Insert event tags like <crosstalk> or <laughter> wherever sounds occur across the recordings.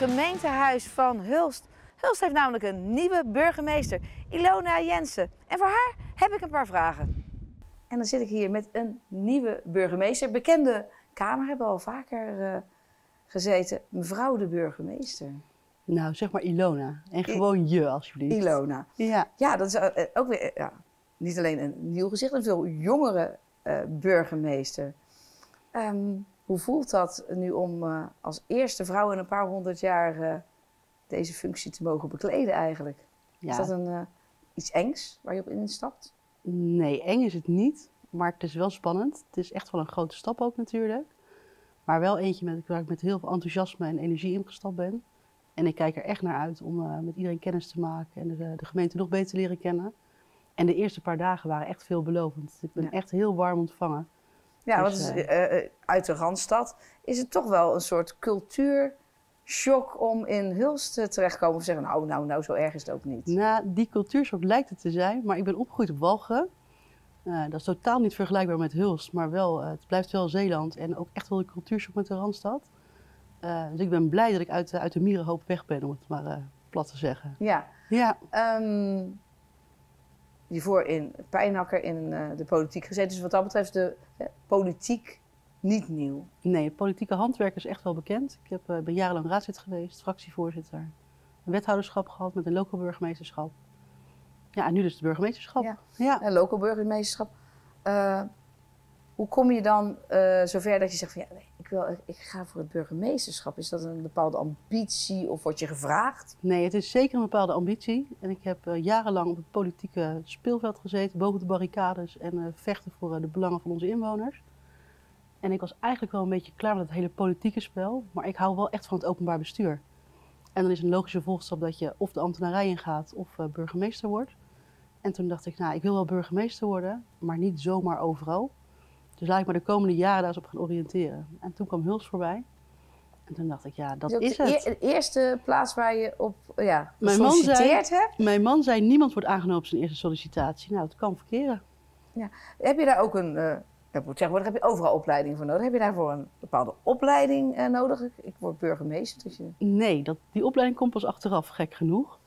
gemeentehuis van Hulst. Hulst heeft namelijk een nieuwe burgemeester, Ilona Jensen. En voor haar heb ik een paar vragen. En dan zit ik hier met een nieuwe burgemeester. Bekende Kamer hebben we al vaker uh, gezeten. Mevrouw de burgemeester. Nou, zeg maar Ilona. En gewoon je, alsjeblieft. Ilona. Ja. Ja, dat is uh, ook weer ja, niet alleen een nieuw gezicht, een veel jongere uh, burgemeester. Um, hoe voelt dat nu om uh, als eerste vrouw in een paar honderd jaar uh, deze functie te mogen bekleden eigenlijk? Ja. Is dat een, uh, iets engs waar je op instapt? Nee, eng is het niet. Maar het is wel spannend. Het is echt wel een grote stap ook natuurlijk. Maar wel eentje met, waar ik met heel veel enthousiasme en energie ingestapt ben. En ik kijk er echt naar uit om met iedereen kennis te maken en de, de, gemeente nog beter te leren kennen. En de eerste paar dagen waren echt veelbelovend. Ik ben ja. echt heel warm ontvangen. Ja, dus, want uh, uh, uit de Randstad is het toch wel een soort cultuurshock om in Hulst terecht te komen. Of zeggen, nou, nou, nou, zo erg is het ook niet. Nou, die cultuurshock lijkt het te zijn, maar ik ben opgegroeid op. Uh, dat is totaal niet vergelijkbaar met Hulst, maar wel, het blijft wel Zeeland en ook echt wel de cultuurshock met de Randstad. dus ik ben blij dat ik uit, uit de mierenhoop weg ben, om het maar plat te zeggen. Ja. ja. Um, hiervoor in Pijnakker in uh, de politiek gezeten. Dus wat dat betreft de uh, politiek niet nieuw. Nee, het politieke handwerk is echt wel bekend. Ik heb, uh, ben jarenlang raadslid geweest, fractievoorzitter. Een wethouderschap gehad met een lokaal burgemeesterschap. Ja, en nu dus het burgemeesterschap. Ja, ja. een lokaal burgemeesterschap. hoe kom je dan zover dat je zegt van ja, nee, ik ga voor het burgemeesterschap? Is dat een bepaalde ambitie of word je gevraagd? Nee, het is zeker een bepaalde ambitie. En ik heb uh, jarenlang op het politieke speelveld gezeten, boven de barricades en uh, vechten voor uh, de belangen van onze inwoners. En ik was eigenlijk wel een beetje klaar met het hele politieke spel, maar ik hou wel echt van het openbaar bestuur. En dan is een logische volgstap dat je of de ambtenarij ingaat of burgemeester wordt. En toen dacht ik, nou, ik wil wel burgemeester worden, maar niet zomaar overal. Dus laat ik me de komende jaren daar eens op gaan oriënteren. En toen kwam Huls voorbij. En toen dacht ik, ja, dat is, is het. De eerste plaats waar je op ja, zei, hebt? Mijn man zei, niemand wordt aangenomen op zijn eerste sollicitatie. Nou, het kan verkeren. Ja. Heb je daar ook een... Uh, ik moet zeggen, heb je overal opleiding voor nodig? Heb je daarvoor een bepaalde opleiding uh, nodig? Ik word burgemeester. Dus je... Nee, dat, die opleiding komt pas achteraf, gek genoeg.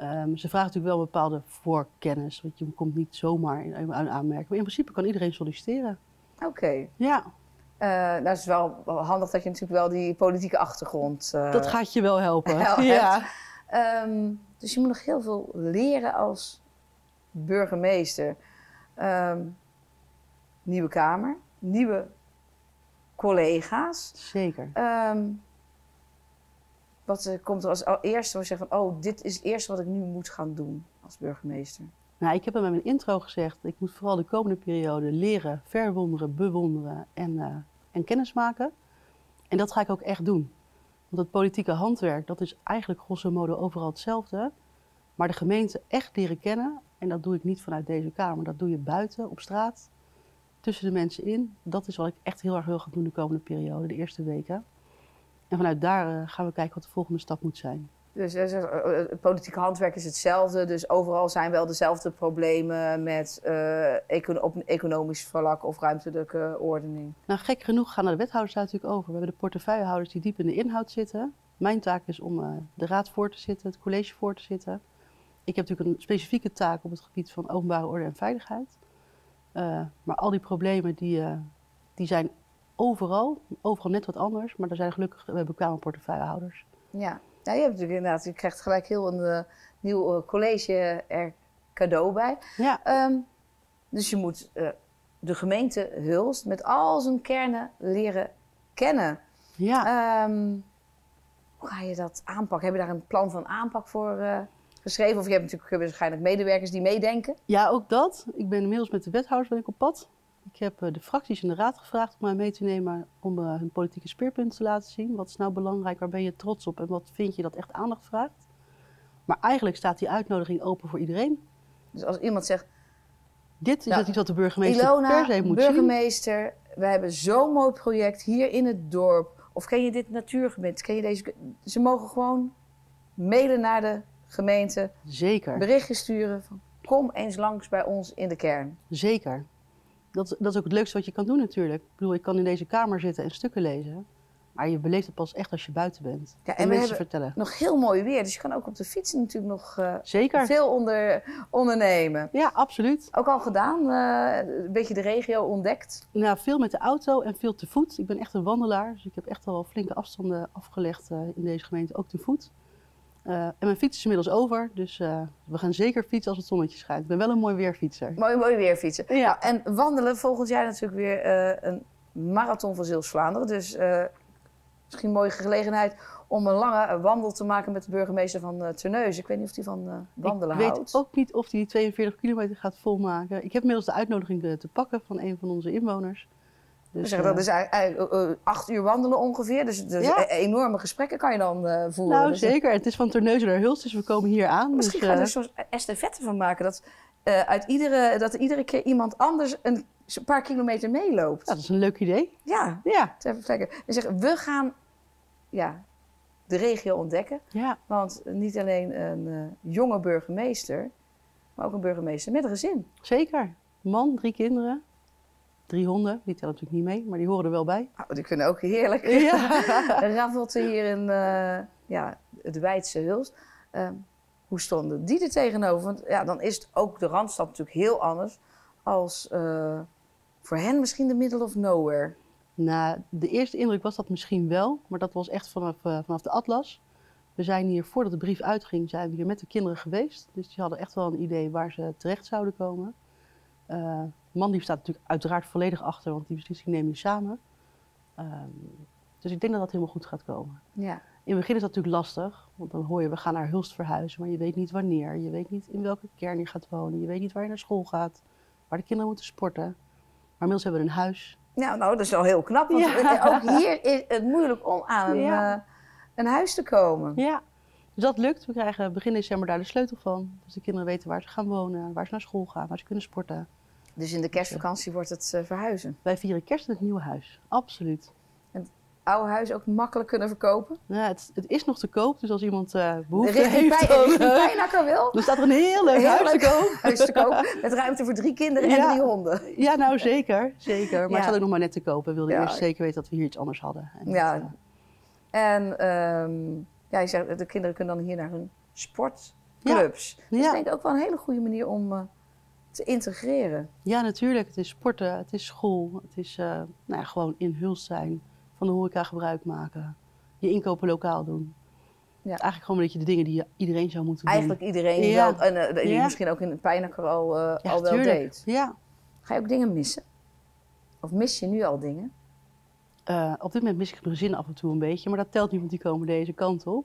Um, ze vragen natuurlijk wel bepaalde voorkennis. Want je komt niet zomaar in, in aanmerking. Maar in principe kan iedereen solliciteren. Oké. Okay. Ja. Uh, nou, het is wel handig dat je natuurlijk wel die politieke achtergrond. Uh, dat gaat je wel helpen. <laughs> ja. Um, dus je moet nog heel veel leren als burgemeester. Um, nieuwe Kamer, nieuwe collega's. Zeker. Um, wat uh, komt er als eerste waar je zegt van, oh, dit is het eerste wat ik nu moet gaan doen als burgemeester? Nou, ik heb hem in mijn intro gezegd, ik moet vooral de komende periode leren, verwonderen, bewonderen en, uh, en kennis maken. En dat ga ik ook echt doen. Want het politieke handwerk, dat is eigenlijk grosso modo overal hetzelfde. Maar de gemeente echt leren kennen, en dat doe ik niet vanuit deze Kamer, dat doe je buiten, op straat, tussen de mensen in. Dat is wat ik echt heel erg wil gaan doen de komende periode, de eerste weken. En vanuit daar uh, gaan we kijken wat de volgende stap moet zijn. Dus het politieke handwerk is hetzelfde. Dus overal zijn wel dezelfde problemen met uh, econ op economisch vlak of ruimtelijke ordening. Nou, gek genoeg gaan de wethouders daar natuurlijk over. We hebben de portefeuillehouders die diep in de inhoud zitten. Mijn taak is om uh, de raad voor te zitten, het college voor te zitten. Ik heb natuurlijk een specifieke taak op het gebied van openbare orde en veiligheid. Uh, maar al die problemen die, die zijn overal, overal net wat anders. Maar er zijn gelukkig bekwame portefeuillehouders. Ja. Ja, je hebt natuurlijk inderdaad, je krijgt gelijk heel een uh, nieuw uh, college er cadeau bij. Ja. Um, dus je moet uh, de gemeente Hulst met al zijn kernen leren kennen. Ja. Um, hoe ga je dat aanpakken? Heb je daar een plan van aanpak voor geschreven? Of je hebt natuurlijk waarschijnlijk medewerkers die meedenken? Ja, ook dat. Ik ben inmiddels met de wethouders ben ik op pad. Ik heb de fracties in de raad gevraagd om mij mee te nemen om uh, hun politieke speerpunten te laten zien. Wat is nou belangrijk, waar ben je trots op en wat vind je dat echt aandacht vraagt? Maar eigenlijk staat die uitnodiging open voor iedereen. Dus als iemand zegt... Dit is nou, iets wat de burgemeester Ilona, per se moet burgemeester, we hebben zo'n mooi project hier in het dorp. Of ken je dit natuurgebied? Ken je deze... Ze mogen gewoon mailen naar de gemeente. Zeker. Berichtjes sturen van kom eens langs bij ons in de kern. Zeker. Dat, dat is ook het leukste wat je kan doen natuurlijk. Ik bedoel, ik kan in deze kamer zitten en stukken lezen. Maar je beleeft het pas echt als je buiten bent. Ja, en mensen vertellen. nog heel mooi weer. Dus je kan ook op de fiets natuurlijk nog eh, Zeker. veel onder, ondernemen. Ja, absoluut. Ook al gedaan, eh, een beetje de regio ontdekt. Nou, veel met de auto en veel te voet. Ik ben echt een wandelaar, dus ik heb echt al flinke afstanden afgelegd eh, in deze gemeente, ook te voet. Eh, en mijn fiets is inmiddels over, dus eh, we gaan zeker fietsen als het zonnetje schijnt. Ik ben wel een mooi weerfietser. Mooi, mooi weer fietsen. Ja. Nou, en wandelen volgend jaar natuurlijk weer eh, een marathon van Zeeuws-Vlaanderen. Dus misschien een mooie gelegenheid om een lange wandel te maken met de burgemeester van uh, Terneuzen. Ik weet niet of hij van wandelen ik weet houdt. ook niet of hij die 42 kilometer gaat volmaken. Ik heb inmiddels de uitnodiging te pakken van een van onze inwoners. Dus, zeggen, eh, dat is eh, eh, acht uur wandelen ongeveer. Dus, dus Ja. e- enorme gesprekken kan je dan eh, voeren. nou, Dus zeker. Het is van Terneuzen naar Hulst, dus we komen hier aan. Misschien dus, gaan we er een soort estafette van maken. Dat, uit iedere, dat er iedere keer iemand anders een paar kilometer meeloopt. ja, dat is een leuk idee. Ja, Ja. En zeggen, we gaan ja, de regio ontdekken. ja. Want niet alleen een jonge burgemeester, maar ook een burgemeester met een gezin. zeker. Man, drie kinderen, drie honden. Die tellen natuurlijk niet mee, maar die horen er wel bij. Nou, die kunnen ook heerlijk <laughs> Ja. <laughs> hier in eh, ja, het Weidse Hulst. Ehm, hoe stonden die er tegenover? Want ja, dan is het ook de Randstad natuurlijk heel anders als eh, voor hen misschien de middle of nowhere. Nou, de eerste indruk was dat misschien wel, maar dat was echt vanaf, eh, vanaf de atlas. We zijn hier, voordat de brief uitging, zijn we hier met de kinderen geweest. Dus die hadden echt wel een idee waar ze terecht zouden komen. Man die staat natuurlijk uiteraard volledig achter, want die beslissing neem je samen. Ehm, dus ik denk dat dat helemaal goed gaat komen. Ja. In het begin is dat natuurlijk lastig, want dan hoor je we gaan naar Hulst verhuizen, maar je weet niet wanneer. Je weet niet in welke kern je gaat wonen. Je weet niet waar je naar school gaat, waar de kinderen moeten sporten. Maar inmiddels hebben we een huis. Nou, nou, dat is wel heel knap. Want Ja. <laughs> ook hier is het moeilijk om aan een, Ja. eh, een huis te komen. Ja, dus dat lukt. We krijgen begin december daar de sleutel van. Dus de kinderen weten waar ze gaan wonen, waar ze naar school gaan, waar ze kunnen sporten. Dus in de kerstvakantie wordt het eh, verhuizen. Wij vieren kerst in het nieuwe huis. Absoluut. Oude huis ook makkelijk kunnen verkopen. Nou, het, het is nog te koop, dus als iemand eh behoefte Richting, heeft, richting eh, Pijnakker wil. dan staat er een heel leuk Heel huis leuk te koop. <laughs> huis te koop. Met ruimte voor drie kinderen en drie honden. Ja, nou zeker. zeker. Maar Ja. het zat ook nog maar net te kopen. We wilden Ja. eerst zeker weten dat we hier iets anders hadden. En Ja. dat, En ehm, ja, je zegt, de kinderen kunnen dan hier naar hun sportclubs. Dat is Ja. denk ik ook wel een hele goede manier om te integreren. ja, natuurlijk. Het is sporten, het is school. Het is eh, nou ja, gewoon in Hulst zijn, van de horeca gebruik maken. Je inkopen lokaal doen. Ja. Eigenlijk gewoon een beetje de dingen die je- iedereen zou moeten doen. Eigenlijk iedereen Ja. wel, en eh, die Ja. misschien ook in Pijnakker al, eh, al wel tuurlijk. deed. Ja. Ga je ook dingen missen? Of mis je nu al dingen? Op dit moment mis ik mijn gezin af en toe een beetje, maar dat telt niet, want die komen deze kant op.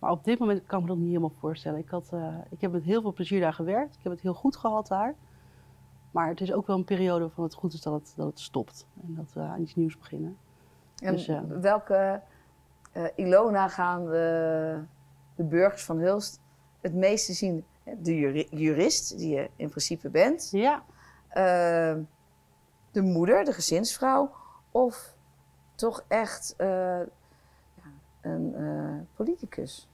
Maar op dit moment kan ik me dat niet helemaal voorstellen. Ik, had, eh, ik heb met heel veel plezier daar gewerkt. Ik heb het heel goed gehad daar. Maar het is ook wel een periode waarvan het goed is dat het, dat het stopt. En dat we aan iets nieuws beginnen. En Dus, eh, welke eh, Ilona gaan de, de burgers van Hulst het meeste zien? De juri- jurist, die je in principe bent. Ja, de moeder, de gezinsvrouw. Of toch echt een politicus.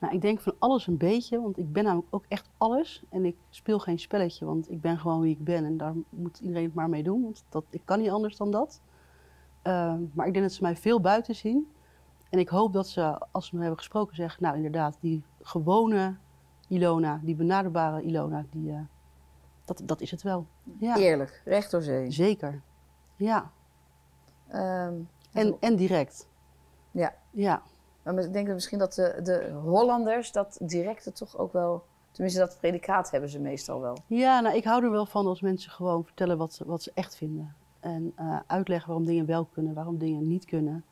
Nou, ik denk van alles een beetje, want ik ben namelijk ook echt alles. En ik speel geen spelletje, want ik ben gewoon wie ik ben. En daar moet iedereen het maar mee doen, want dat, ik kan niet anders dan dat. Ehm, maar ik denk dat ze mij veel buiten zien. En ik hoop dat ze, als ze me hebben gesproken, zeggen... nou inderdaad, die gewone Ilona, die benaderbare Ilona, die, eh, dat, dat is het wel. Ja, Eerlijk, recht door zee. zeker. Ja, Ehm, en, en direct. Ja. Ja, maar ik denk misschien dat de, de Hollanders dat directe toch ook wel... Tenminste, dat predicaat hebben ze meestal wel. Ja, nou, ik hou er wel van als mensen gewoon vertellen wat ze, wat ze echt vinden. En eh, uitleggen waarom dingen wel kunnen, waarom dingen niet kunnen.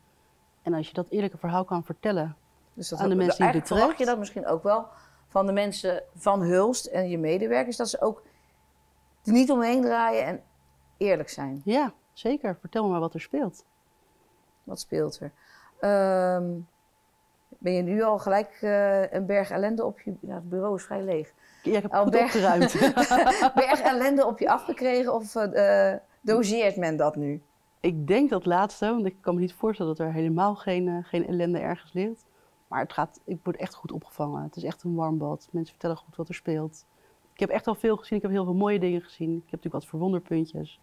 En als je dat eerlijke verhaal kan vertellen. Dus dat Aan de mensen die het verwacht je dat misschien ook wel van de mensen van Hulst en je medewerkers. Dat ze ook er niet omheen draaien en eerlijk zijn. Ja, zeker. Vertel me maar wat er speelt. Wat speelt er? Ehm, ben je nu al gelijk eh, een berg ellende op je... Ja, het bureau is vrij leeg. Ja, ik heb goed berg- <laughs> berg ellende op je afgekregen of eh, doseert men dat nu? ik denk dat laatste, want ik kan me niet voorstellen dat er helemaal geen, eh, geen ellende ergens ligt. Maar het gaat, ik word echt goed opgevangen. Het is echt een warm bad. Mensen vertellen goed wat er speelt. Ik heb echt al veel gezien. Ik heb heel veel mooie dingen gezien. Ik heb natuurlijk wat verwonderpuntjes.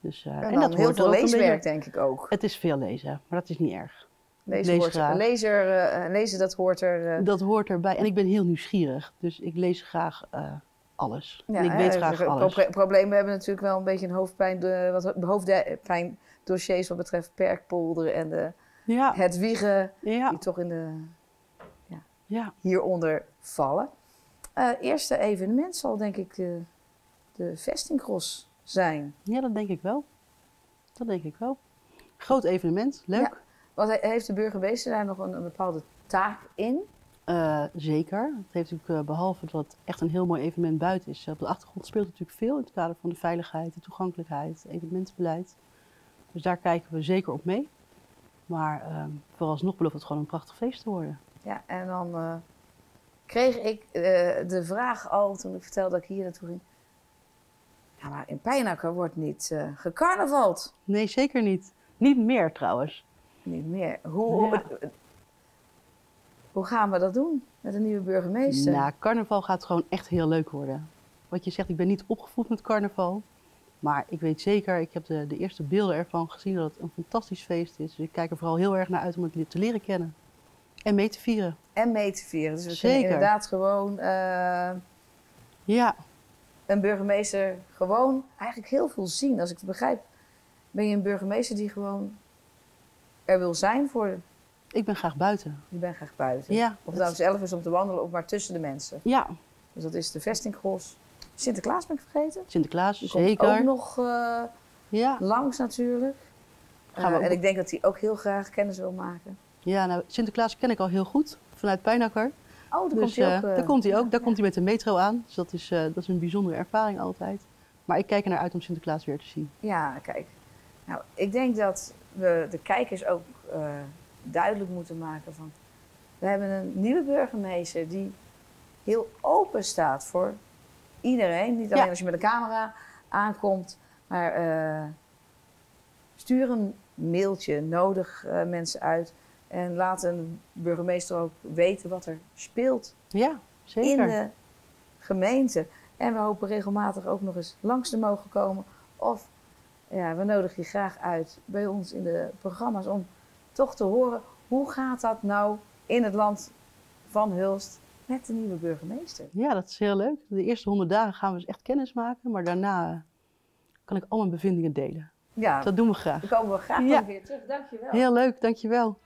Dus, En, dat heel veel leeswerk, beetje- denk ik ook. Het is veel lezen, maar dat is niet erg. Lezen, lees graag. lezer, eh, lezen, dat hoort er... eh, Dat hoort erbij. En ik ben heel nieuwsgierig, dus ik lees graag eh, alles. Ja, en ik hè, weet graag alles. pro- Problemen hebben natuurlijk wel een beetje een hoofdpijn, de, wat hoofdpijndossiers wat betreft perkpolder en de, Ja, het wiegen, ja, die toch in de, ja. hieronder vallen. Eh eerste evenement zal denk ik de, de vestingcross zijn. ja, dat denk ik wel. Dat denk ik wel. Groot evenement, leuk. Heeft de burgemeester daar nog een, een bepaalde taak in? Eh, zeker. Het heeft natuurlijk, eh, behalve dat het echt een heel mooi evenement buiten is, op de achtergrond speelt natuurlijk veel in het kader van de veiligheid, de toegankelijkheid, het evenementsbeleid. Dus daar kijken we zeker op mee. Maar ehm, vooralsnog belooft het gewoon een prachtig feest te worden. Ja, en dan eh, kreeg ik de vraag al toen ik vertelde dat ik hier naartoe ging. Ja, maar in Pijnakker wordt niet gecarnavald. Nee, zeker niet. Niet meer trouwens. Niet meer. Hoe, Ja. hoe gaan we dat doen met een nieuwe burgemeester? Nou, carnaval gaat gewoon echt heel leuk worden. Wat je zegt, ik ben niet opgevoed met carnaval. Maar ik weet zeker, ik heb de, de eerste beelden ervan gezien dat het een fantastisch feest is. Dus ik kijk er vooral heel erg naar uit om het te leren kennen. En mee te vieren. En mee te vieren. Dus we Zeker. kunnen inderdaad gewoon eh, Ja, een burgemeester gewoon eigenlijk heel veel zien. Als ik het begrijp, ben je een burgemeester die gewoon er wil zijn voor. ik ben graag buiten. Je bent graag buiten. Ja, Of nou zelf is om te wandelen of maar tussen de mensen. ja. Dus dat is de vestingros. Sinterklaas ben ik vergeten. Sinterklaas, komt zeker. ook nog eh, Ja, langs natuurlijk. Gaan we Eh, en ik denk dat hij ook heel graag kennis wil maken. ja nou, Sinterklaas ken ik al heel goed vanuit Pijnakker. Oh, daar Dus komt hij eh, ook. daar komt hij ook. Daar ja. komt hij met de metro aan. Dus dat is, dat is een bijzondere ervaring altijd. Maar ik kijk er naar uit om Sinterklaas weer te zien. Ja, kijk. Nou, ik denk dat we de kijkers ook eh, duidelijk moeten maken van... We hebben een nieuwe burgemeester die heel open staat voor iedereen. Niet alleen Ja. als je met een camera aankomt, maar eh, stuur een mailtje, nodig eh, mensen uit. En laat een burgemeester ook weten wat er speelt Ja, zeker. in de gemeente. En we hopen regelmatig ook nog eens langs te mogen komen. Of ja, we nodigen je graag uit bij ons in de programma's om toch te horen hoe gaat dat nou in het land van Hulst met de nieuwe burgemeester. Ja, dat is heel leuk. De eerste honderd dagen gaan we dus echt kennis maken. Maar daarna kan ik al mijn bevindingen delen. Ja, Dat doen we graag. dan komen we graag Ja. nog weer terug. Dankjewel. Heel leuk, dankjewel.